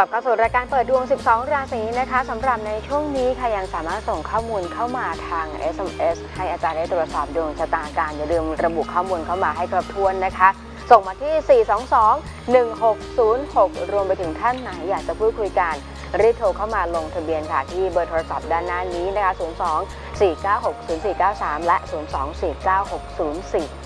กลับเข้าสู่รายการเปิดดวง 12 ราศีนะคะสำหรับในช่วงนี้ค่ะยังสามารถส่งข้อมูลเข้ามาทาง SMS ให้อาจารย์ได้ตรวจสอบดวงชะตาการอย่าลืมระบุข้อมูลเข้ามาให้ครบถ้วนนะคะ ส่งมาที่ 422-1606 รวมไปถึงท่านไหนอยากจะพูดคุยกันรีบโทรเข้ามาลงทะเบียนค่ะ ที่เบอร์โทรศัพท์ด้านหน้านี้นะคะ 02 496 0493 และ 02 496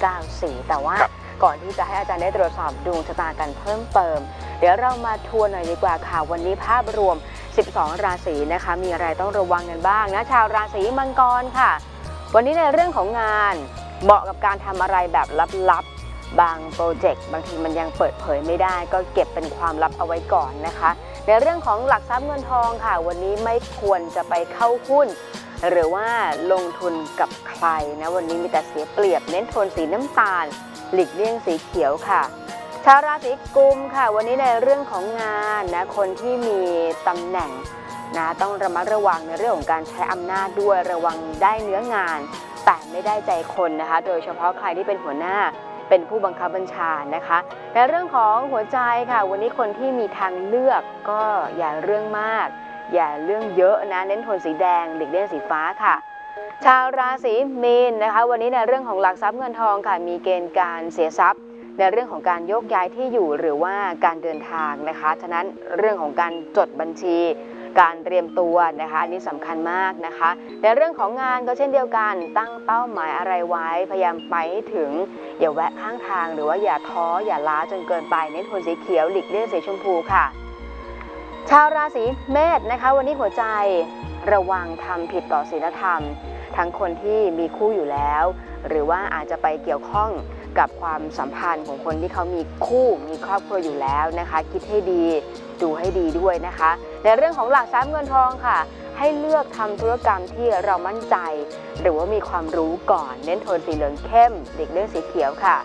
0494 แต่ว่า ก่อนที่จะให้อาจารย์ได้ตรวจสอบดวงชะตากันเพิ่มเติม เดี๋ยวเรามาทัวนหน่อยดีกว่าค่ะ วันนี้ภาพรวม 12 ราศีนะคะ มีอะไรต้องระวังกันบ้างนะชาวราศีมังกรค่ะ วันนี้ในเรื่องของงานเหมาะกับการทำอะไรแบบลับๆ บางโปรเจกต์บางทีมันยังเปิดเผยไม่ได้ ก็เก็บเป็นความลับเอาไว้ก่อนนะคะ ในเรื่องของหลักทรัพย์เงินทองค่ะ วันนี้ไม่ควรจะไปเข้าหุ้นหรือว่าลงทุนกับใครนะวันนี้มีแต่เสียเปรียบเน้นโทนสีน้ำตาล หลีกเลี่ยงสีเขียวค่ะชาวราศีกุมค่ะ วันนี้ในเรื่องของงานนะคนที่มีตำแหน่งนะต้องระมัดระวังในเรื่องของการใช้อำนาจด้วยระวังได้เนื้องาน แต่ไม่ได้ใจคนนะคะ โดยเฉพาะใครที่เป็นหัวหน้าเป็นผู้บังคับบัญชานะคะในเรื่องของหัวใจค่ะ วันนี้คนที่มีทางเลือกก็อย่าเรื่องมาก อย่าเรื่องเยอะนะเน้นโทนสีแดงหลีกเลี่ยงสีฟ้าค่ะ ชาวราศีมีนนะคะ วันนี้ในเรื่องของหลักทรัพย์เงินทองค่ะมีเกณฑ์การเสียทรัพย์ ในเรื่องของการโยกย้ายที่อยู่หรือว่าการเดินทางนะคะฉะนั้นเรื่องของการจดบัญชี การเตรียมตัวนะคะอันนี้สำคัญมากนะคะ ในเรื่องของงานก็เช่นเดียวกันตั้งเป้าหมายอะไรไว้ พยายามไปให้ถึง อย่าแวะข้างทาง หรือว่าอย่าท้ออย่าล้าจนเกินไปเน้นโทนสีเขียวหลีกเลี่ยงสีชมพูค่ะ ชาวราศีเมษนะคะ วันนี้หัวใจระวังทำผิดต่อศีลธรรม ทั้งคนที่มีคู่อยู่แล้ว หรือว่าอาจจะไปเกี่ยวข้องกับความสัมพันธ์ของคนที่เขามีคู่มีครอบครัวอยู่แล้วนะคะ คิดให้ดีดูให้ดีด้วยนะคะ ในเรื่องของหลักทรัพย์เงินทองค่ะ ให้เลือกทำธุรกรรมที่เรามั่นใจ หรือว่ามีความรู้ก่อน เน้นโทนสีเหลืองเข้มเด็กเลือกสีเขียวค่ะ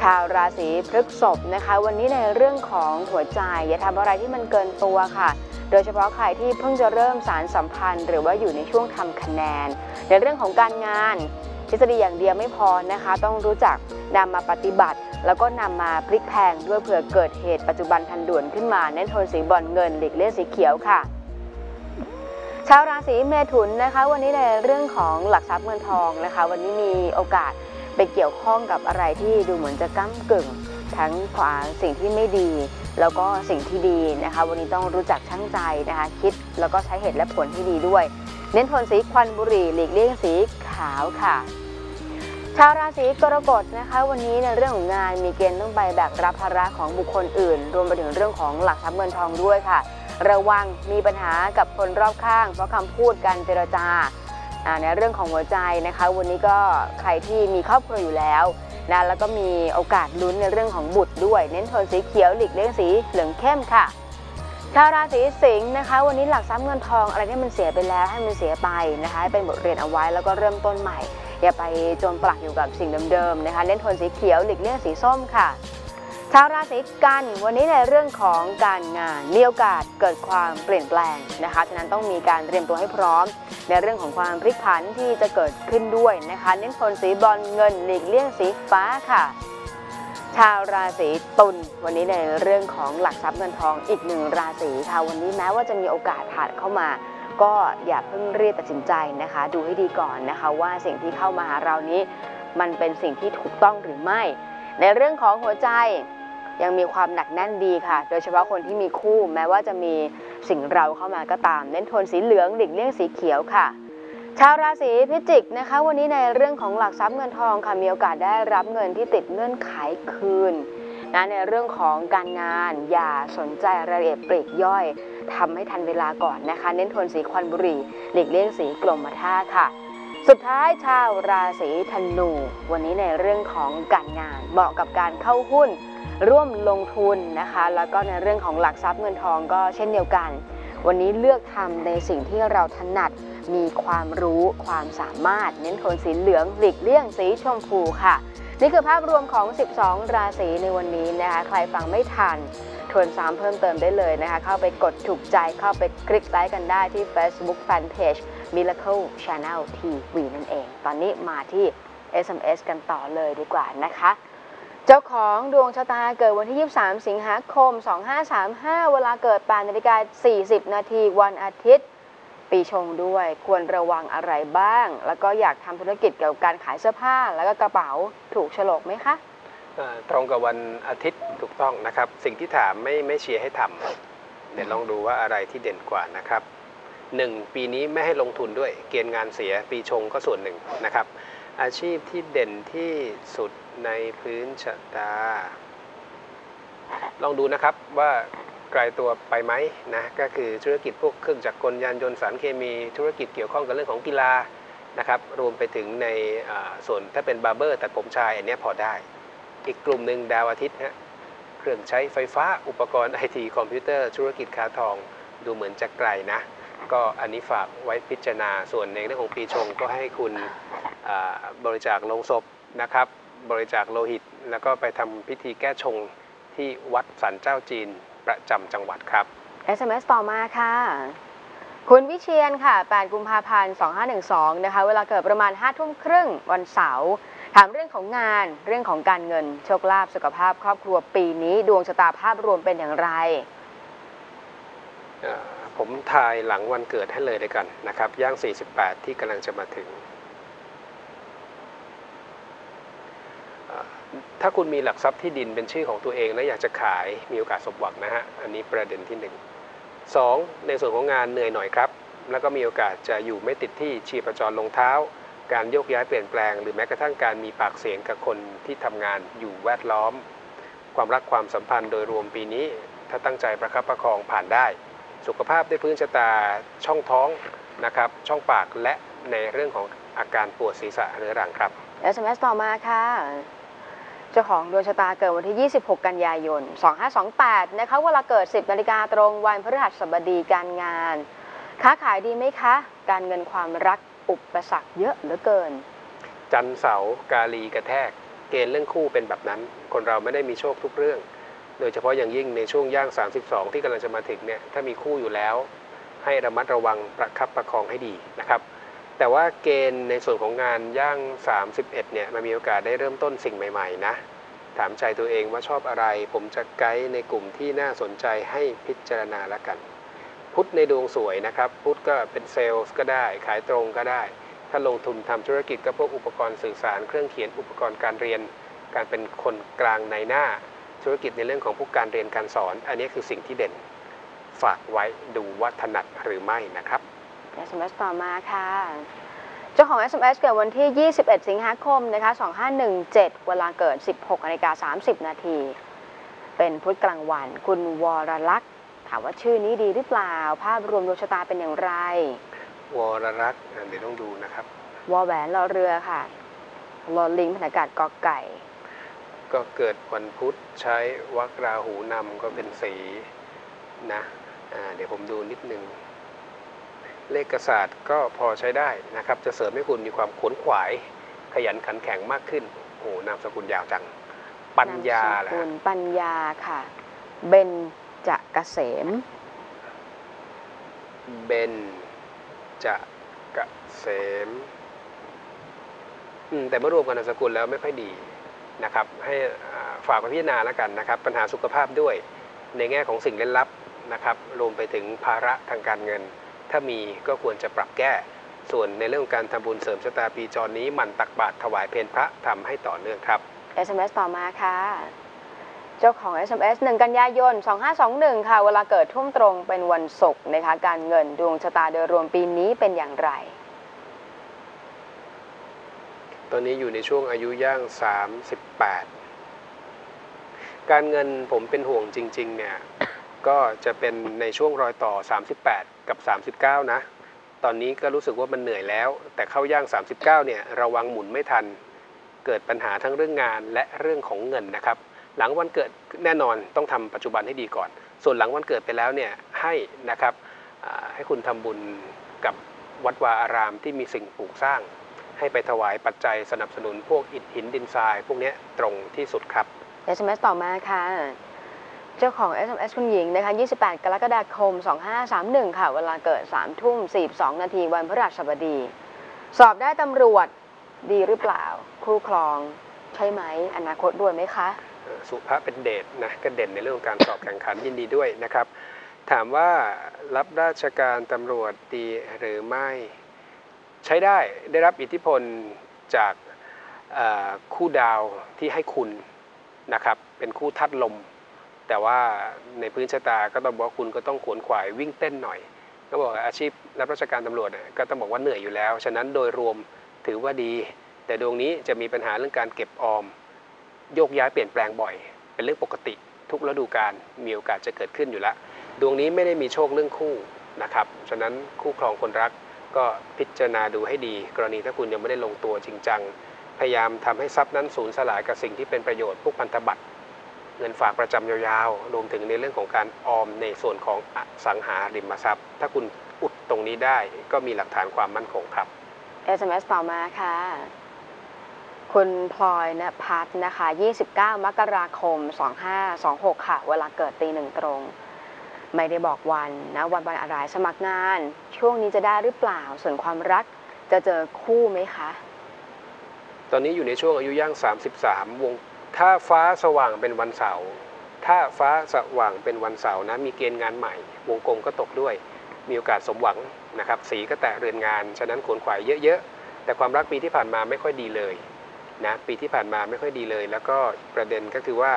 ชาวราศีพฤษภนะคะ วันนี้ในเรื่องของหัวใจอย่าทำอะไรที่มันเกินตัวค่ะ โดยเฉพาะใครที่เพิ่งจะเริ่มสารสัมพันธ์ หรือว่าอยู่ในช่วงทำคะแนน ในเรื่องของการงานทฤษฎีอย่างเดียวไม่พอนะคะ ต้องรู้จักนำมาปฏิบัติ แล้วก็นำมาพลิกแพงด้วยเผื่อเกิดเหตุปัจจุบันทันด่วนขึ้นมาเน้นโทนสีบอลเงินหลีกเลี่ยงสีเขียวค่ะชาวราศีเมถุนนะคะ วันนี้ในเรื่องของหลักทรัพย์เงินทองนะคะ วันนี้มีโอกาสไปเกี่ยวข้องกับอะไรที่ดูเหมือนจะก้ากึ่ง ทั้งขวาสิ่งที่ไม่ดี แล้วก็สิ่งที่ดีนะคะ วันนี้ต้องรู้จักชั่งใจนะคะ คิดแล้วก็ใช้เหตุและผลที่ดีด้วย เน้นโทนสีควันบุหรี่หลีกเลี่ยงสีขาวค่ะชาวราศีกรกฎนะคะ วันนี้ในเรื่องของงานมีเกณฑ์ต้องไปแบกรับภาระของบุคคลอื่น รวมไปถึงเรื่องของหลักทรัพย์เงินทองด้วยค่ะ ระวังมีปัญหากับคนรอบข้าง เพราะคำพูดการเจรจาอ่าในเรื่องของหัวใจนะคะ วันนี้ก็ใครที่มีครอบครัวอยู่แล้ว นะแล้วก็มีโอกาสลุ้นในเรื่องของบุตรด้วย เน้นโทนสีเขียวหลีกเลี่ยงสีเหลืองเข้มค่ะชาวราศีสิงห์นะคะ วันนี้หลักทรัพย์เงินทองอะไรที่มันเสียไปแล้วให้มันเสียไปนะคะเป็นบทเรียนเอาไว้แล้วก็เริ่มต้นใหม่ อย่าไปจมปลักอยู่กับสิ่งเดิมๆนะคะ เน้นโทนสีเขียวหลีกเลี่ยงสีส้มค่ะ ชาวราศีกันวันนี้ในเรื่องของการงานมีโอกาสเกิดความเปลี่ยนแปลงนะคะฉะนั้นต้องมีการเตรียมตัวให้พร้อม ในเรื่องของความพลิกผันที่จะเกิดขึ้นด้วยนะคะเน้นโทนสีบอลเงินหลีกเลี่ยงสีฟ้าค่ะ ชาวราศีตุลวันนี้ในเรื่องของหลักทรัพย์เงินทองอีกหนึ่งราศีค่ะวันนี้แม้ว่าจะมีโอกาสผ่านเข้ามาก็อย่าเพิ่งรีบตัดสินใจนะคะ ดูให้ดีก่อนนะคะว่าสิ่งที่เข้ามาหาเรานี้ มันเป็นสิ่งที่ถูกต้องหรือไม่ ในเรื่องของหัวใจ ยังมีความหนักแน่นดีค่ะ โดยเฉพาะคนที่มีคู่แม้ว่าจะมีสิ่งเราเข้ามาก็ตาม เน้นโทนสีเหลืองหลีกเลี่ยงสีเขียวค่ะ ชาวราศีพิจิกนะคะ วันนี้ในเรื่องของหลักทรัพย์เงินทองค่ะมีโอกาสได้รับเงินที่ติดเงื่อนไขคืนนะในเรื่องของการงานอย่าสนใจรายละเอียดปลีกย่อยทำให้ทันเวลาก่อนนะคะ เน้นโทนสีควันบุหรี่หลีกเลี่ยงสีกลมท่าค่ะ สุดท้ายชาวราศีธนู วันนี้ในเรื่องของการงานเหมาะกับการเข้าหุ้น ร่วมลงทุนนะคะ แล้วก็ในเรื่องของหลักทรัพย์เงินทองก็เช่นเดียวกัน วันนี้เลือกทำในสิ่งที่เราถนัดมีความรู้ความสามารถ เน้นโทนสีเหลืองหลีกเลี่ยงสีชมพูค่ะ นี่คือภาพรวมของ 12 ราศีในวันนี้นะคะใครฟังไม่ทันทวนซ้ำเพิ่มเติมได้เลยนะคะ เข้าไปกดถูกใจเข้าไปคลิกไลค์กันได้ที่ Facebook Fanpage Miracle Channel TV นั่นเอง ตอนนี้มาที่ SMS กันต่อเลยดีกว่านะคะ เจ้าของดวงชะตาเกิดวันที่ 23 สิงหาคม 2535 เวลาเกิด8นาฬิกา40 นาทีวันอาทิตย์ ปีชงด้วยควรระวังอะไรบ้าง แล้วก็อยากทำธุรกิจเกี่ยวกับการขายเสื้อผ้า แล้วก็กระเป๋าถูกฉลกไหมคะตรงกับวันอาทิตย์ถูกต้องนะครับ สิ่งที่ถามไม่ไม่เชียร์ให้ทำเดี๋ยวลองดูว่าอะไรที่เด่นกว่านะครับ หนึ่งปีนี้ไม่ให้ลงทุนด้วย เกณฑ์งานเสียปีชงก็ส่วนหนึ่งนะครับ อาชีพที่เด่นที่สุดในพื้นชะตา ลองดูนะครับว่าไกลตัวไปไหมนะก็คือธุรกิจพวกเครื่องจักรกลยานยนต์สารเคมี ธุรกิจเกี่ยวข้องกับเรื่องของกีฬานะครับรวมไปถึงในส่วนถ้าเป็นบาร์เบอร์ตัดผมชายอันนี้พอได้ อีกกลุ่มหนึ่งดาวอาทิตย์ฮะเครื่องใช้ไฟฟ้าอุปกรณ์ไอทีคอมพิวเตอร์ธุรกิจค้าทองดูเหมือนจะไกลนะ ก็อันนี้ฝากไว้พิจารณา ส่วนในเรื่องของปีชงก็ให้คุณอ่าบริจาคโลงศพนะครับ บริจาคโลหิต แล้วก็ไปทำพิธีแก้ชงที่วัดสันเจ้าจีนประจำจังหวัดครับ SMS ต่อมาค่ะ คุณวิเชียนค่ะ 8 กุมภาพันธ์ 2512 นะคะ เวลาเกิดประมาณ 5 ทุ่มครึ่งวันเสาร์ถามเรื่องของงานเรื่องของการเงิน โชคลาภสุขภาพครอบครัวปีนี้ ดวงชะตาภาพรวมเป็นอย่างไรเอ่อ ผมทายหลังวันเกิดให้เลยเลยกันนะครับ ย่าง 48 ที่กำลังจะมาถึง ถ้าคุณมีหลักทรัพย์ที่ดินเป็นชื่อของตัวเองและอยากจะขายมีโอกาสสมหวังนะฮะ อันนี้ประเด็นที่หนึ่งสองในส่วนของงานเหนื่อยหน่อยครับ แล้วก็มีโอกาสจะอยู่ไม่ติดที่ชีพจรลงเท้า การโยกย้ายเปลี่ยนแปลง หรือแม้กระทั่งการมีปากเสียงกับคนที่ทำงานอยู่แวดล้อม ความรักความสัมพันธ์โดยรวมปีนี้ ถ้าตั้งใจประคับประคองผ่านได้ สุขภาพด้วยพื้นชะตาช่องท้องนะครับช่องปากและในเรื่องของอาการปวดศีรษะเรื้อรังครับ SMS ต่อมาค่ะ เจ้าของดวงชะตาเกิดวันที่ 26 กันยายน 2528 นะคะเวลาเกิด 10 นาฬิกาตรงวันพฤหัสบดีการงาน ค้าขายดีไหมคะ การเงินความรักอุปสรรคเยอะเหลือเกิน จันทร์เสาร์กาลีกระแทก เกณฑ์เรื่องคู่เป็นแบบนั้น คนเราไม่ได้มีโชคทุกเรื่อง โดยเฉพาะอย่างยิ่งในช่วงย่าง 32 ที่กำลังจะมาถึงเนี่ยถ้ามีคู่อยู่แล้ว ให้ระมัดระวังประคับประคองให้ดีนะครับแต่ว่าเกณฑ์ในส่วนของงานย่าง 31 เนี่ยมันมีโอกาสได้เริ่มต้นสิ่งใหม่ๆนะถามใจตัวเองว่าชอบอะไร ผมจะไกด์ในกลุ่มที่น่าสนใจให้พิจารณาละกัน พุทธในดวงสวยนะครับ พุทธก็เป็นเซลล์ก็ได้ ขายตรงก็ได้ ถ้าลงทุนทำธุรกิจก็พวกอุปกรณ์สื่อสาร เครื่องเขียนอุปกรณ์การเรียน การเป็นคนกลางในหน้า ธุรกิจในเรื่องของพวกการเรียนการสอน อันนี้คือสิ่งที่เด่นฝากไว้ดูว่าถนัดหรือไม่นะครับ SMS ต่อมาค่ะ เจ้าของ SMS เกิดวันที่ 21 สิงหาคมนะคะ2517 เวลาเกิด 16นาฬิกา30 นาที เป็นพุธกลางวัน คุณวรลักษณ์ถามว่าชื่อนี้ดีหรือเปล่า ภาพรวมดวงชะตาเป็นอย่างไร วรรักษ์อะเดี๋ยวต้องดูนะครับ วอแหวนรอเรือค่ะ รอลิงพนากาศกอไก่ ก็เกิดวันพุธใช้วักราหูนำก็เป็นสีนะอ่าเดี๋ยวผมดูนิดนึง เลขศาสตร์ก็พอใช้ได้นะครับ จะเสริมให้คุณมีความขวนขวาย ขยันขันแข็งมากขึ้นโอ้โหนามสกุลยาวจัง ปัญญานาแหมละสกุลปัญญาค่ะ เบนจะเกษม เบนจะกะเสมอืมแต่เมื่อรวมกับนามสกุลแล้วไม่ค่อยดี นะครับให้ฝากไปพิจารณาแล้วกันนะครับ ปัญหาสุขภาพด้วยในแง่ของสิ่งเล่นลับนะครับรวมไปถึงภาระทางการเงิน ถ้ามีก็ควรจะปรับแก้ ส่วนในเรื่องของการทำบุญเสริมชะตาปีจรนี้มันตักบาตรถวายเพลพระทำให้ต่อเนื่องครับ SMS ต่อมาค่ะ เจ้าของ SMS 1 กันยายน 2521 ค่ะ เวลาเกิดทุ่มตรงเป็นวันศุกร์นะคะการเงินดวงชะตาโดยรวมปีนี้เป็นอย่างไร ตอนนี้อยู่ในช่วงอายุย่าง 38 การเงินผมเป็นห่วงจริง ๆ เนี่ย ก็จะเป็นในช่วงรอยต่อ 38 กับ 39 นะ ตอนนี้ก็รู้สึกว่ามันเหนื่อยแล้ว แต่เข้าย่าง 39 เนี่ย ระวังหมุนไม่ทัน เกิดปัญหาทั้งเรื่องงานและเรื่องของเงินนะครับ หลังวันเกิดแน่นอนต้องทำปัจจุบันให้ดีก่อน ส่วนหลังวันเกิดไปแล้วเนี่ยให้นะครับให้คุณทำบุญกับวัดวาอารามที่มีสิ่งปลูกสร้าง ให้ไปถวายปัจจัยสนับสนุนพวกอิฐหินดินทรายพวกเนี้ยตรงที่สุดครับ SMS ต่อมาค่ะ เจ้าของ SMS คุณหญิงนะคะ 28 กรกฎาคม 2531 ค่ะ เวลาเกิด 3 ทุ่ม 42 นาทีวันพฤหัสบดี สอบได้ตำรวจดีหรือเปล่า คู่ครอง ใช่ไหม อนาคตด้วยไหมคะเอ่อสุภาพเป็นเดชนะก็เด่นในเรื่องของการสอบแข่งขันยินดีด้วยนะครับ ถามว่ารับราชการตำรวจดีหรือไม่ ใช้ได้ได้รับอิทธิพลจากคู่ดาวที่ให้คุณนะครับเป็นคู่ทัดลม แต่ว่าในพื้นชะตาก็ต้องบอกว่าคุณก็ต้องขวนขวายวิ่งเต้นหน่อย ก็บอกอาชีพรับราชการตำรวจก็ต้องบอกว่าเหนื่อยอยู่แล้ว ฉะนั้นโดยรวมถือว่าดี แต่ดวงนี้จะมีปัญหาเรื่องการเก็บออม โยกย้ายเปลี่ยนแปลงบ่อย เป็นเรื่องปกติทุกฤดูกาลมีโอกาสจะเกิดขึ้นอยู่แล้ว ดวงนี้ไม่ได้มีโชคเรื่องคู่นะครับฉะนั้นคู่ครองคนรัก ก็พิจารณาดูให้ดี กรณีถ้าคุณยังไม่ได้ลงตัวจริงจัง พยายามทำให้ทรัพย์นั้นสูญสลายกับสิ่งที่เป็นประโยชน์พวกพันธบัตรเงินฝากประจำยาวๆ รวมถึงในเรื่องของการออมในส่วนของอสังหาริมทรัพย์ ถ้าคุณอุดตรงนี้ได้ก็มีหลักฐานความมั่นคงครับ SMS ต่อมาค่ะ คุณพลอยณพัฒน์นะคะ 29 มกราคม 2526 ค่ะ เวลาเกิดตีหนึ่งตรง ไม่ได้บอกวันนะวันวันอะไรสมัครงาน ช่วงนี้จะได้หรือเปล่าส่วนความรักจะเจอคู่ไหมคะ ตอนนี้อยู่ในช่วงอายุย่าง 33 วง ถ้าฟ้าสว่างเป็นวันเสาร์ถ้าฟ้าสว่างเป็นวันเสาร์นะมีเกณฑ์งานใหม่ วงกลมก็ตกด้วย มีโอกาสสมหวังนะครับ สีก็แตะเรือนงาน ฉะนั้นขวนขวายเยอะๆ แต่ความรักปีที่ผ่านมาไม่ค่อยดีเลยนะปีที่ผ่านมาไม่ค่อยดีเลย แล้วก็ประเด็นก็คือว่า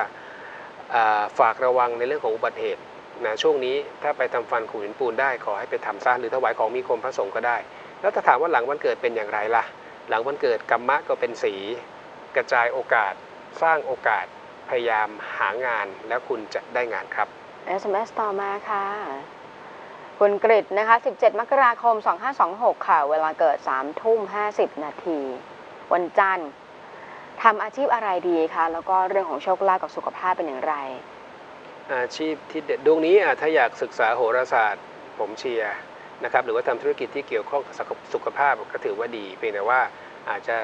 อ่าฝากระวังในเรื่องของอุบัติเหตุ นะช่วงนี้ถ้าไปทำฟันขูดหินปูนได้ขอให้ไปทำซะหรือถวายของมีคมพระสงฆ์ก็ได้ แล้วถ้าถามว่าหลังวันเกิดเป็นอย่างไรล่ะ หลังวันเกิดกรรมะก็เป็นสี กระจายโอกาส สร้างโอกาสพยายามหางานแล้วคุณจะได้งานครับ SMS ต่อมาค่ะ คุณกริตนะคะ 17 มกราคม 2526 ค่ะ เวลาเกิด 3 ทุ่ม 50 นาที วันจันทร์ทำอาชีพอะไรดีคะ แล้วก็เรื่องของโชคลาภกับสุขภาพเป็นอย่างไร อาชีพที่เด็ดดวงนี้ถ้าอยากศึกษาโหราศาสตร์ ผมเชียร์นะครับหรือว่าทำธุรกิจที่เกี่ยวข้องกับสุขภาพก็ถือว่าดีเพียงแต่ว่าอาจจะ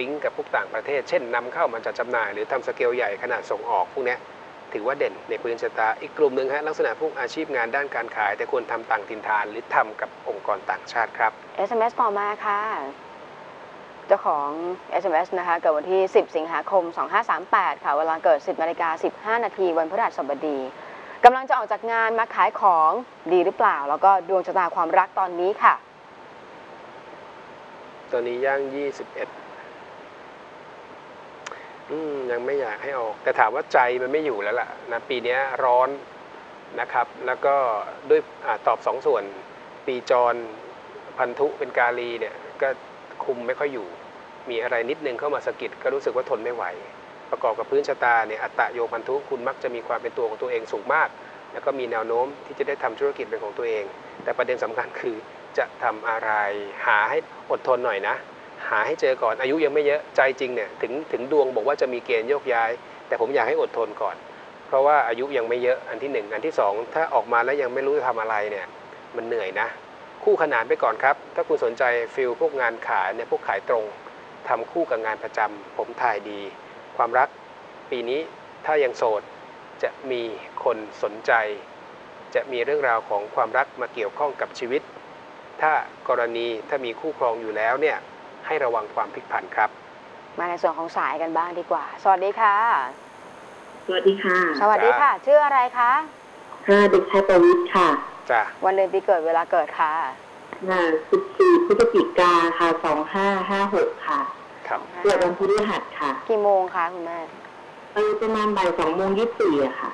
ลิงก์กับพวกต่างประเทศ เช่นนำเข้ามาจัดจำหน่าย หรือทำสเกลใหญ่ขนาดส่งออกพวกนี้ถือว่าเด่นในพื้นชะตา อีกกลุ่มหนึ่งฮะลักษณะพวกอาชีพงานด้านการขาย แต่ควรทำต่างถิ่นฐาน หรือทำกับองค์กรต่างชาติครับ SMS ต่อมาค่ะ เจ้าของ SMS นะคะเกิดวันที่ 10 สิงหาคม 2538 ค่ะเวลาเกิด 10นาฬิกา15 นาทีวันพฤหัสบดีกำลังจะออกจากงานมาขายของดีหรือเปล่า แล้วก็ดวงชะตาความรักตอนนี้ค่ะ ตอนนี้ย่าง 21อืมยังไม่อยากให้ออก แต่ถามว่าใจมันไม่อยู่แล้วล่ะนะปีนี้ร้อนนะครับ แล้วก็ด้วยอตอบสองส่วน ปีจรพันธุเป็นกาลีเนี่ยก็ คุมไม่ค่อยอยู่ มีอะไรนิดนึงเข้ามาสะกิดก็รู้สึกว่าทนไม่ไหว ประกอบกับพื้นชะตาเนี่ยอัตตะโยพันธุคุณมักจะมีความเป็นตัวของตัวเองสูงมาก แล้วก็มีแนวโน้มที่จะได้ทำธุรกิจเป็นของตัวเอง แต่ประเด็นสำคัญคือจะทำอะไรหาให้อดทนหน่อยนะ หาให้เจอก่อนอายุยังไม่เยอะใจจริงเนี่ยถึงถึงดวงบอกว่าจะมีเกณฑ์โยกย้าย แต่ผมอยากให้อดทนก่อน เพราะว่าอายุยังไม่เยอะอันที่หนึ่งอันที่สองถ้าออกมาแล้วยังไม่รู้จะทำอะไรเนี่ยมันเหนื่อยนะ คู่ขนานไปก่อนครับ ถ้าคุณสนใจฟิลพวกงานขายเนี่ยพวกขายตรงทำคู่กับงานประจำผมถ่ายดี ความรักปีนี้ถ้ายังโสดจะมีคนสนใจ จะมีเรื่องราวของความรักมาเกี่ยวข้องกับชีวิต ถ้ากรณีถ้ามีคู่ครองอยู่แล้วเนี่ยให้ระวังความพลิกผันครับ มาในส่วนของสายกันบ้างดีกว่า สวัสดีค่ะ สวัสดีค่ะ สวัสดีค่ะ ชื่ออะไรคะ ค่ะเด็กชายประวิทย์ค่ะจ้ะวันเดือนปีเกิดเวลาเกิดค่ะงาน14พฤศจิกาค่ะ2556ค่ะครับเกิดวันพฤหัสค่ะ กี่โมงคะคุณแม่เออประมาณบ่าย2โมง24อะค่ะ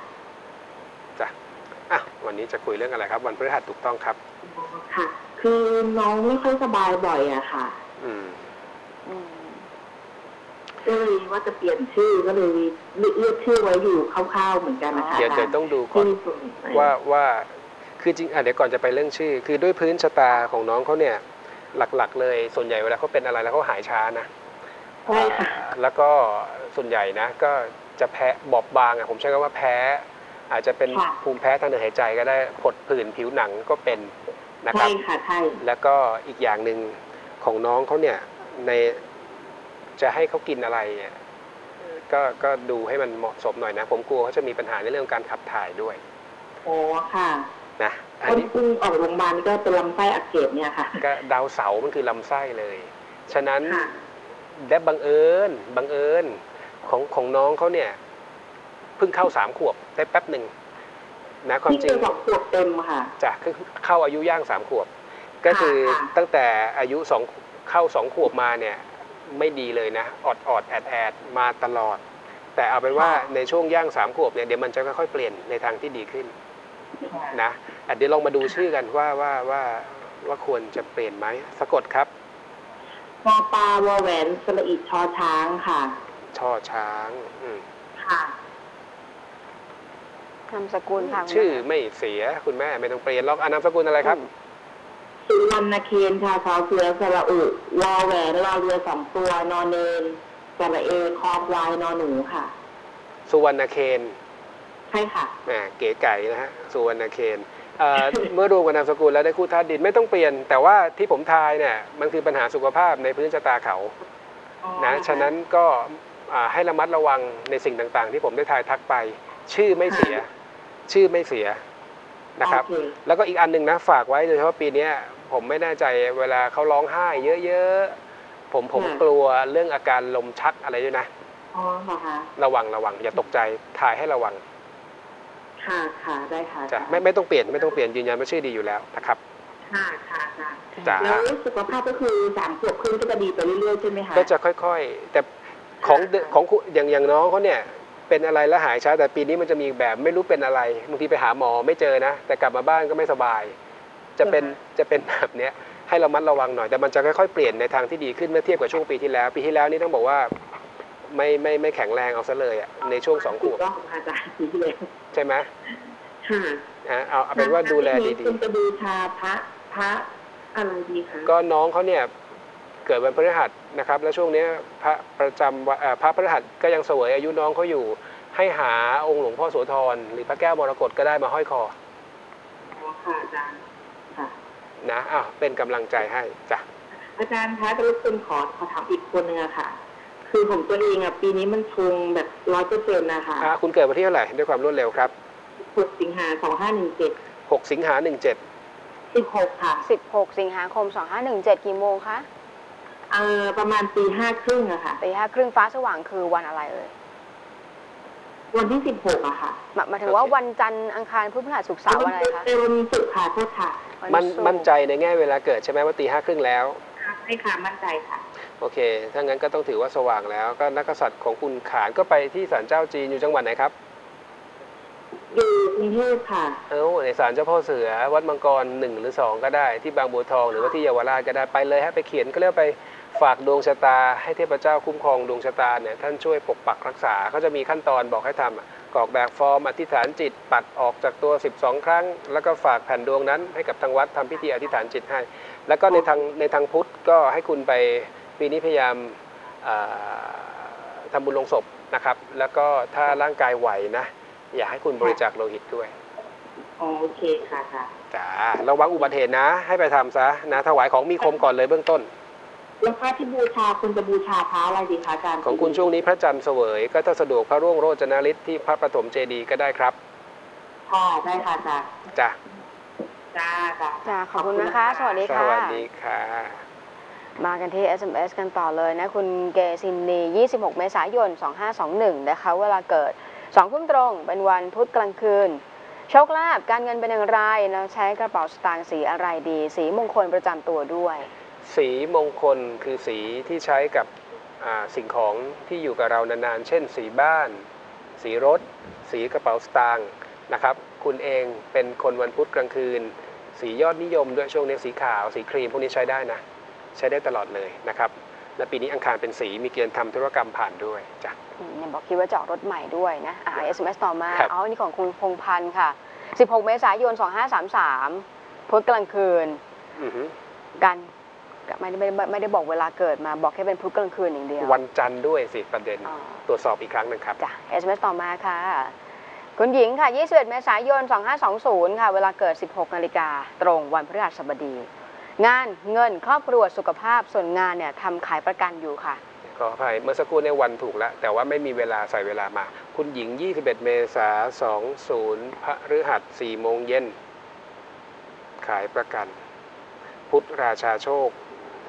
จ้ะอะวันนี้จะคุยเรื่องอะไรครับ วันพฤหัสถูกต้องครับ ค่ะ คือน้องไม่ค่อยสบายบ่อยอะค่ะ อืม อืม ก็เลยว่าจะเปลี่ยนชื่อก็เลยเลือกชื่อไว้อยู่คร่าวๆเหมือนกันนะคะเดี๋ยวเดี๋ยวต้องดูก่อนชื่อส่วนไหนว่าว่าคือจริงอะเดี๋ยวก่อนจะไปเรื่องชื่อ คือด้วยพื้นชะตาของน้องเขาเนี่ย หลักๆ เลยส่วนใหญ่เวลาเขาเป็นอะไรแล้วเขาหายช้านะใช่ค่ะอ่าแล้วก็ส่วนใหญ่นะ ก็จะแพ้บอบบางอะผมใช้คำว่าแพ้ อาจจะเป็นค่ะภูมิแพ้ทางเดินหายใจก็ได้ผดผื่นผิวหนังก็เป็นนะคใช่รับค่ะใช่แล้วก็อีกอย่างหนึ่งของน้องเขาเนี่ยใน จะให้เขากินอะไรเนี่ยก็ก็ดูให้มันเหมาะสมหน่อยนะ ผมกลัวเขาจะมีปัญหาในเรื่องของการขับถ่ายด้วยโอ้ค่ะนะอันก็นี้เพิ่งออกโรงพยาบาลก็เป็นลำไส้อักเสบเนี่ยค่ะ ก็ดาวเสาร์มันคือลำไส้เลย ฉะนั้นค่ะและบังเอิญบังเอิญของของน้องเขาเนี่ยเพิ่งเข้าสามขวบได้แป๊บหนึ่งนะความที่จริเจงอบอกขวบเต็มค่ะจะคือเข้าอายุย่างสามขวบ ก็คือค่ะตั้งแต่อายุสองเข้าสองขวบมาเนี่ย ไม่ดีเลยนะอดอดแอดแอดมาตลอด แต่เอาเป็นว่าในช่วงย่างสามขวบเนี่ยเดี๋ยวมันจะค่อยๆเปลี่ยนในทางที่ดีขึ้นนะอะเดี๋ยวลองมาดูชื่อกันว่าว่าว่าว่าควรจะเปลี่ยนไหมสะกดครับปอปลาวอแหวนสระอิชอช้างค่ะช่อช้างอืมค่ะนามสกุลค่ะคุณชื่อแม่ไม่เสียคุณแม่ไม่ต้องเปลี่ยนหรอกอะนามสกุลอะไรครับ สุวรรณเคนชาชาวเสือสระอุวอแหวนรอเรือสองตัวนอนเนนสระเอคอควายนอนหนูค่ะ สุวรรณเคนใช่ค่ะแหมเก๋ไก่นะฮะสุวรรณเคนเอ่อ เมื่อรวมกับนามสกุลแล้วได้คู่ธาตุดินไม่ต้องเปลี่ยน แต่ว่าที่ผมทายเนี่ยมันคือปัญหาสุขภาพในพื้นชะตาเขานะฉะนั้นก็อ่าให้ระมัดระวังในสิ่งต่างๆ ที่ผมได้ทายทักไป ชื่อไม่เสีย ชื่อไม่เสียนะครับ โอเคแล้วก็อีกอันหนึ่งนะฝากไว้โดยเฉพาะปีเนี้ย ผมไม่แน่ใจเวลาเขาร้องไห้เยอะๆ ผมผมกลัวเรื่องอาการลมชักอะไรด้วยนะอ๋อเหรอคะระวังระวังอย่าตกใจถ่ายให้ระวัง ค่ะค่ะได้ค่ะจ้ะไม่ไม่ต้องเปลี่ยนไม่ต้องเปลี่ยนยืนยันว่าชื่อดีอยู่แล้วนะครับ ค่ะค่ะค่ะจ้ะแล้วสุขภาพก็คือสามขวบครึ่งก็จะดีไปเรื่อยๆใช่ไหมคะก็จะค่อยๆ แต่ของเดของคุณอย่างอย่างน้องเขาเนี่ยเป็นอะไรแล้วหายช้าแต่ปีนี้มันจะมีอีกแบบไม่รู้เป็นอะไรบางทีไปหาหมอไม่เจอนะ แต่กลับมาบ้านก็ไม่สบาย จะเป็นจะเป็นแบบเนี้ยให้เรามัดระวังหน่อย แต่มันจะค่อยๆเปลี่ยนในทางที่ดีขึ้นเมื่อเทียบกับช่วงปีที่แล้ว ปีที่แล้วนี่ต้องบอกว่าไม่ไม่ไม่แข็งแรงเอาซะเลยอะในช่วงสองขถูวกบต้องค่ะอาจารย์ดีเลยใช่ไหมค่ะอะเอาเอาเป็นว่าดูแลดีคุณจะบูชาพระพระอะไรดีคะๆก็น้องเขาเนี่ยเกิดวันพฤหัสนะครับ แล้วช่วงเนี้ยพระประจำวันเอ่อพระพฤหัสก็ยังเสวยอายุน้องเขาอยู่ให้หาองค์หลวงพ่อโสธรหรือพระแก้วมรกตก็ได้มาห้อยคออ๋อค่ะอาจารย์ค่ะ นะอ้าวเป็นกำลังใจให้จ้ะอาจารย์คะจะรบกวนขอขอถามอีกคนนึงอะค่ะ คือผมตัวเองอะปีนี้มันชงแบบร้อยเปอร์เซ็นต์นะคะอะคุณเกิดวันที่เท่าไหร่ด้วยความรวดเร็วครับหกสิงหาสองห้าหนึ่งเจ็ด6สิงหา17สิบหกค่ะ16สิงหาคม2517กี่โมงคะเอ่อประมาณตีห้าครึ่งอะค่ะตีห้าครึ่งฟ้าสว่างคือวันอะไรเอ่ยวันที่สิบหกอะค่ะหมายหมายถึงว่าวันจันทร์อังคารพุธพฤหัสศุกร์เสาร์วันอะไรคะเป็นวันศุกร์ค่ะโทษค่ะวัน มันศุกร์มั่นใจในแง่เวลาเกิดใช่ไหมว่าตีห้าครึ่งแล้วใช่ค่ะมั่นใจค่ะโอเค ถ้างั้นก็ต้องถือว่าสว่างแล้ว ก็นักกษัตริย์ของคุณขานก็ไปที่ศาลเจ้าจีนอยู่จังหวัดไหนครับ อยู่กรุงเทพค่ะ เอ้าในศาลเจ้าพ่อเสือ วัดมังกรหนึ่งหรือสองก็ได้ ที่บางบัวทองหรือว่าที่เยาวราชก็ได้ ไปเลยฮะไปเขียนก็เรียกว่าไปฝากดวงชะตา ให้เทพเจ้าคุ้มครองดวงชะตาเนี่ยท่านช่วยปกปักรักษาเขาจะมีขั้นตอนบอกให้ทำอะ กรอกแบบฟอร์มอธิษฐานจิต ปัดออกจากตัว 12 ครั้ง แล้วก็ฝากแผ่นดวงนั้น ให้กับทางวัดทำพิธีอธิษฐานจิตให้ แล้วก็ในทางในทางพุทธก็ให้คุณไปปีนี้พยายามอ่าทำบุญลงศพนะครับ แล้วก็ถ้าร่างกายไหวนะ อยากให้คุณบริจาคโลหิตด้วยอ๋อโอเคค่ะค่ะจ้าระวังอุบัติเหตุนะ ให้ไปทำซะนะถวายของมีคมก่อนเลยเบื้องต้น แล้วพระที่บูชาคุณจะบูชาพระอะไรดีคะอาจารย์ของคุณช่วงนี้พระจันทร์เสวย ก็ถ้าสะดวกพระร่วงโรจนฤทธิ์ที่พระประถมเจดีย์ก็ได้ครับค่ะได้ค่ะอาจารย์จ้ะจ้าจ้าจ้าขอบคุณนะคะ สวัสดีสค่ะ วัสดีค่ะ มากันที่ SMS กันต่อเลยนะ คุณเกซินนี 26 เมษายน 2521 นะคะ เวลาเกิด2ทุ่มตรง เป็นวันพุธกลางคืน โชคลาภการเงินเป็นอย่างไรแล้วใช้กระเป๋าสตางค์สีอะไรดี สีมงคลประจำตัวด้วย สีมงคลคือสีที่ใช้กับอ่าสิ่งของที่อยู่กับเรานานๆ เช่น สีบ้าน สีรถ สีกระเป๋าสตางค์นะครับ คุณเองเป็นคนวันพุธกลางคืน สียอดนิยมด้วยช่วงนี้สีขาว สีครีมพวกนี้ใช้ได้นะ ใช้ได้ตลอดเลยนะครับและปีนี้อังคารเป็นสีมีเกณฑ์ทำธุรกรรมผ่านด้วยจ้ะอืมเนี่ยบอกคิดว่าจะออกรถใหม่ด้วยนะอ่า SMS ต่อมาครับเอาอันนี้ของคุณพงพันธ์ค่ะ 16 เมษายน 2533พุธกลางคืนอือฮึกัน ไม่ได้ไม่ได้ไม่ได้บอกเวลาเกิดมาบอกแค่เป็นพุธกลางคืนอย่างเดียว วันจันทร์ด้วยสิประเด็นอ๋อ ตรวจสอบอีกครั้งหนึ่งครับ จ้ะ SMS ต่อมาค่ะ คุณหญิงค่ะ 21 เมษายน 2520 ค่ะ เวลาเกิด 16 นาฬิกา ตรงวันพฤหัสบดี งานเงินครอบครัวสุขภาพส่วนงานเนี่ยทำขายประกันอยู่ค่ะ ขออภัยเมื่อสักครู่ในยวันถูกแล้ว แต่ว่าไม่มีเวลาใส่เวลามา คุณหญิง 21 เมษา20พฤหัส4โมงเย็น ขายประกัน พุทธราชาโชค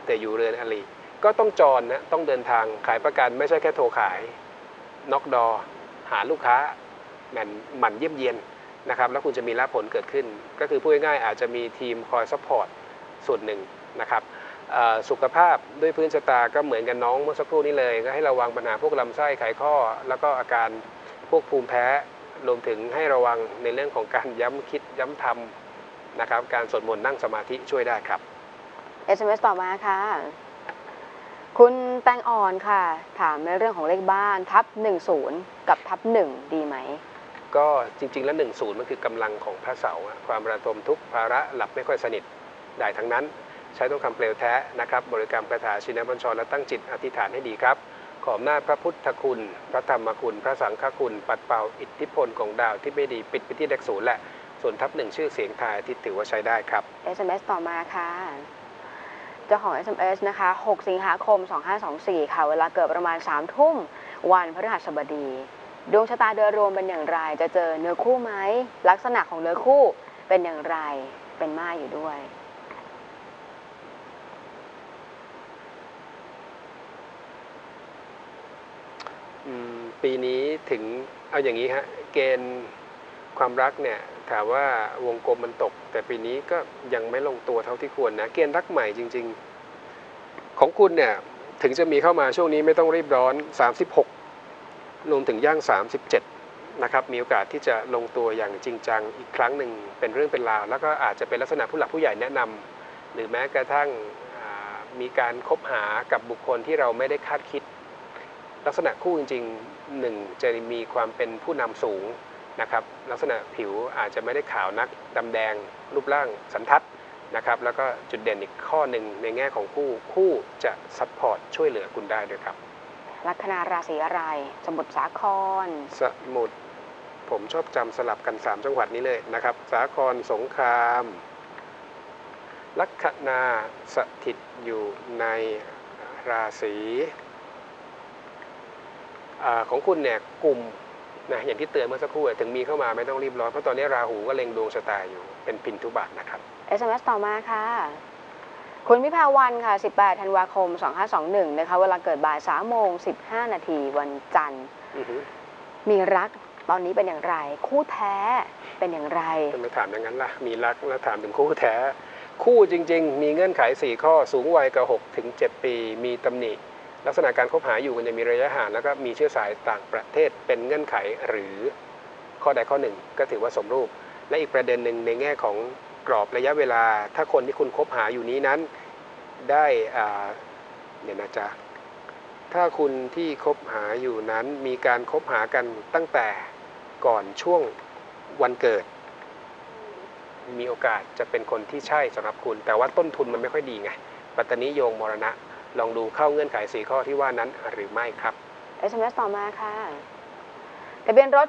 แต่อยู่เรือนอลีก็ต้องจรนะต้องเดินทางขายประกันไม่ใช่แค่โทรขายknock door หาลูกค้าแหมันหมั่นเยี่ยมเยียนนะครับแล้วคุณจะมีรับผลเกิดขึ้น ก็คือพูดง่ายๆอาจจะมีทีมคอยซัพพอร์ตส่วนหนึ่งนะครับสุขภาพด้วยพื้นชะตาก็เหมือนกันน้องเมื่อสักครู่นี้เลย ก็ให้ระวังปัญหาพวกลำไส้ไขข้อ แล้วก็อาการพวกภูมิแพ้รวมถึงให้ระวังในเรื่องของการย้ำคิดย้ำทำนะครับการสวดมนต์นั่งสมาธิช่วยได้ครับ SMS ต่อมาค่ะ คุณแตงอ่อนค่ะ ถามในเรื่องของเลขบ้านทับ 10 กับทับ 1 ดีไหม ก็จริง ๆ แล้ว1นศูนย์มันคือกำลังของพระเสาร์อะความระทมทุกข์ภาระหลับไม่ค่อยสนิทได้ทั้งนั้น ใช้ต้องคำเปลวแท้นะครับ บริกรรมคาถาชินบัญชรและตั้งจิตอธิษฐานให้ดีครับ ขออำนาจพระพุทธคุณ พระธรรมคุณ พระสังฆคุณ ปัดเป่าอิทธิพลของดาวที่ไม่ดีปิดไปที่เลขศูนย์แหละส่วนทับหนึ่งชื่อเสียงทายอาทิตย์ถือว่าใช้ได้ครับ SMS ต่อมาค่ะ เจ้าของ SMS นะคะ 6 สิงหาคม 2524 ค่ะ เวลาเกิดประมาณ 3 ทุ่ม วันพฤหัสบดี ดวงชะตาโดยรวมเป็นอย่างไร จะเจอเนื้อคู่ไหม ลักษณะของเนื้อคู่เป็นอย่างไร เป็นม่าอยู่ด้วยปีนี้ถึงเอาอย่างนี้ฮะเกณฑ์ความรักเนี่ยถามว่าวงกลมมันตก แต่ปีนี้ก็ยังไม่ลงตัวเท่าที่ควรนะ เกณฑ์รักใหม่จริง ๆ ของคุณเนี่ยถึงจะมีเข้ามาช่วงนี้ไม่ต้องรีบร้อน 36รวมถึงย่าง 37 นะครับ มีโอกาสที่จะลงตัวอย่างจริงจังอีกครั้งหนึ่งเป็นเรื่องเป็นราว แล้วก็อาจจะเป็นลักษณะผู้หลักผู้ใหญ่แนะนำหรือแม้กระทั่งมีการคบหากับบุคคลที่เราไม่ได้คาดคิด ลักษณะคู่จริงๆหนึ่งจะมีความเป็นผู้นำสูง นะครับลักษณะผิวอาจจะไม่ได้ขาวนักดำแดง รูปร่างสันทัดนะครับแล้วก็จุดเด่นอีกข้อหนึ่งในแง่ของคู่คู่จะซัพพอร์ตช่วยเหลือคุณได้ด้วยครับ ลัคนาราศีอะไร สมุทรสาคร สมุทรผมชอบจำสลับกัน 3 จังหวัดนี้เลยนะครับ สาครสงคราม ลัคนาสถิตอยู่ในราศีอาของคุณเนี่ยกลุ่ม นะอย่างที่เตือนเมื่อสักครู่อะถึงมีเข้ามาไม่ต้องรีบร้อนเพราะตอนนี้ราหูก็เล็งดวงชะตาอยู่เป็นพินทุบาทนะครับ SMS ต่อมาค่ะ คุณวิภาวันค่ะ 18 ธันวาคม 2521 นะคะ เวลาเกิดบ่าย3โมง 15 นาทีวันจันทร์อือฮึมีรักตอนนี้เป็นอย่างไร คู่แท้เป็นอย่างไรทำไมถามอย่างนั้นล่ะ มีรักแล้วถามถึงคู่แท้ คู่จริง ๆ มีเงื่อนไข 4 ข้อสูงวัยกับ6ถึง 7 ปี มีตำหนิ ลักษณะการคบหาอยู่กันจะมีระยะห่างแล้วก็มีเชื้อสายต่างประเทศเป็นเงื่อนไขหรือข้อใดข้อหนึ่ง ก็ถือว่าสมรูป และอีกประเด็นหนึ่งในแง่ของกรอบระยะเวลา ถ้าคนที่คุณคบหาอยู่นี้นั้นได้อ่าเดี๋ยนะจ๊ะถ้าคุณที่คบหาอยู่นั้นมีการคบหากันตั้งแต่ก่อนช่วงวันเกิด มีโอกาสจะเป็นคนที่ใช่สำหรับคุณ แต่ว่าต้นทุนมันไม่ค่อยดีไงปัตตนิโยงมรณะ ลองดูเข้าเงื่อนไขสีข้อที่ว่านั้นหรือไม่ครับ SMS ต่อมาค่ะทะเบียนรถ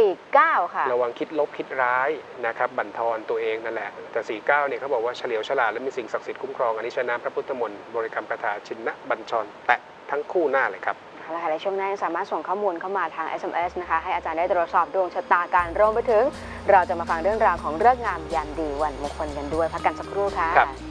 7049 ค่ะ ระวังคิดลบคิดร้ายนะครับ บั่นทอนตัวเองนั่นแหละ แต่ 49 เนี่ยเขาบอกว่าเฉลียวฉลาดและมีสิ่งศักดิ์สิทธิ์คุ้มครองอันนี้ชนะพระพุทธมนต์บริกรรมคาถาชินนะบัญชร แตะทั้งคู่หน้าเลยครับเอาละค่ะในช่วงหน้ายังสามารถส่งข้อมูลเข้ามาทาง SMS นะคะ ให้อาจารย์ได้ตรวจสอบดวงชะตาการรวมไปถึง เราจะมาฟังเรื่องราวของเรื่องงามยามดีวันมงคลกันด้วยพักกันสักครู่ค่ะครับ